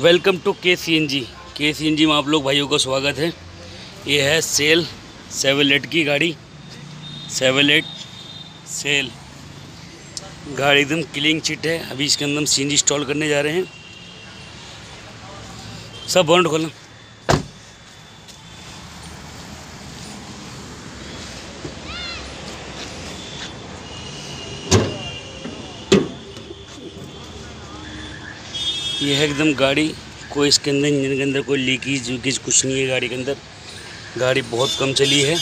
Welcome to के सी N जी के सी N जी में आप लोग भाइयों का स्वागत है। ये है सेल, सेवलेट की गाड़ी। Chevrolet, sale. गाड़ी एकदम क्लीन चिट है। अभी इसके अंदर सी एन जी इंस्टॉल करने जा रहे हैं। सब बॉन्ड खोलना। ये है एकदम गाड़ी। कोई इसके अंदर इंजन के अंदर कोई लीकेज वीकेज कुछ नहीं है गाड़ी के अंदर। गाड़ी बहुत कम चली है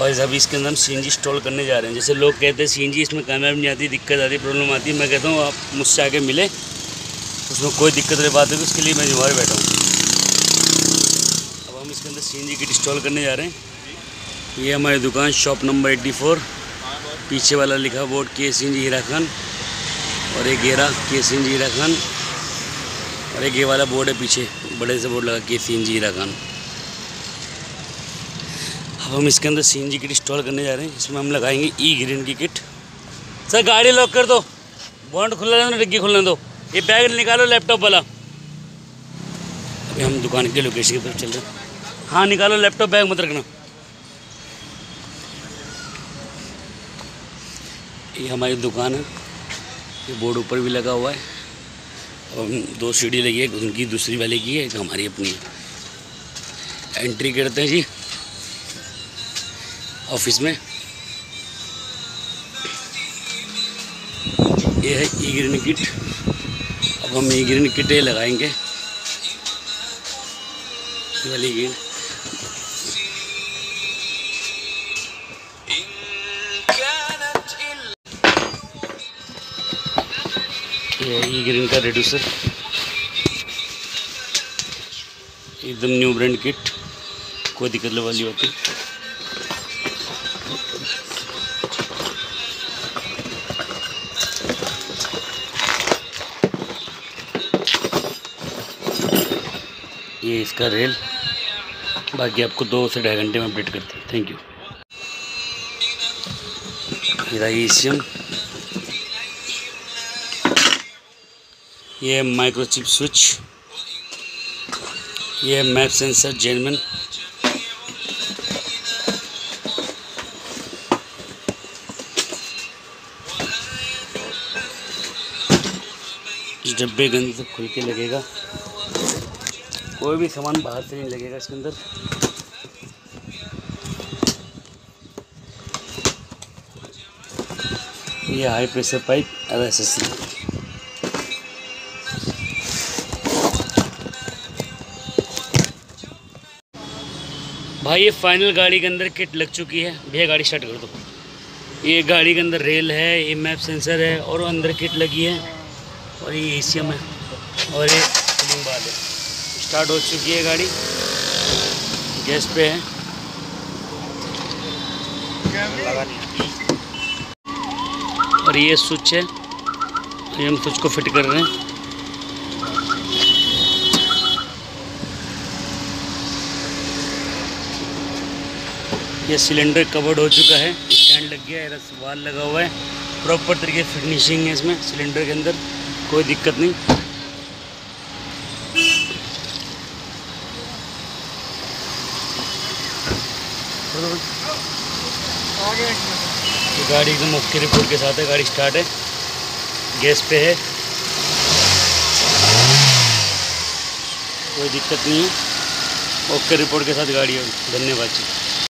और अभी इसके अंदर हम सी इंस्टॉल करने जा रहे हैं। जैसे लोग कहते हैं सीएनजी इसमें कामयाब नहीं आती, दिक्कत आती प्रॉब्लम आती मैं कहता हूँ, आप मुझसे आगे मिले, उसमें कोई दिक्कत वाली बात होगी उसके लिए मैं जुम्मेवार बैठा हूँ। अब हम इसके अंदर सी किट इंस्टॉल करने जा रहे हैं। ये हमारी दुकान शॉप नंबर एट्टी फोर पीछे वाला लिखा बोर्ड के सी हीरा खान और एक गेरा के सी हीरा खान और एक ये वाला बोर्ड है पीछे, बड़े से बोर्ड लगा के सी एन जी अब हम इसके अंदर C N G kit install करने जा रहे हैं, इसमें हम लगाएँगे ई ग्रीन की किट सर, गाड़ी लॉक कर दो। बॉन्ड खुला रहने डिग्गी खुलने दो। ये बैग निकालो लैपटॉप वाला। अभी हम दुकान के लोकेशन की तरफ़ चल रहे हैं। हाँ निकालो लैपटॉप बैग मत रखना। ये हमारी दुकान है। ये बोर्ड ऊपर भी लगा हुआ है। और दो सीढ़ी लगी है, उनकी दूसरी वाले की है, एक हमारी अपनी एंट्री करते हैं जी ऑफ़िस में। ये है ई ग्रीन किट अब हम ई ग्रीन किट लगाएँगे वाली किट ये ई ग्रीन का रेड्यूसर एकदम न्यू ब्रांड किट कोई दिक्कत वाली होती ये इसका रेल बाकी आपको दो से ढाई घंटे में अपडेट करते हैं। थैंक यू मेरा ई ये माइक्रोचिप स्विच ये मैप सेंसर जेनमन डब्बे के अंदर खुल के लगेगा। कोई भी सामान बाहर से नहीं लगेगा इसके अंदर। ये हाई प्रेशर पाइप अब एस भाई, ये फाइनल गाड़ी के अंदर किट लग चुकी है। भैया, गाड़ी स्टार्ट कर दो। ये गाड़ी के अंदर रेल है, ये मैप सेंसर है और अंदर किट लगी है। और ये ए है। और ये कूलिंग बाल है। स्टार्ट हो चुकी है गाड़ी। गैस पे है। और ये स्विच है। ये हम स्विच को फिट कर रहे हैं। ये सिलेंडर कवर्ड हो चुका है। स्टैंड लग गया है वाल लगा हुआ है। प्रॉपर तरीके फिनिशिंग है इसमें, सिलेंडर के अंदर। कोई दिक्कत नहीं। ये गाड़ी एकदम ओके रिपोर्ट के साथ है, गाड़ी स्टार्ट है। गैस पे है। कोई दिक्कत नहीं है। ओके रिपोर्ट के साथ गाड़ी धन्यवाद जी।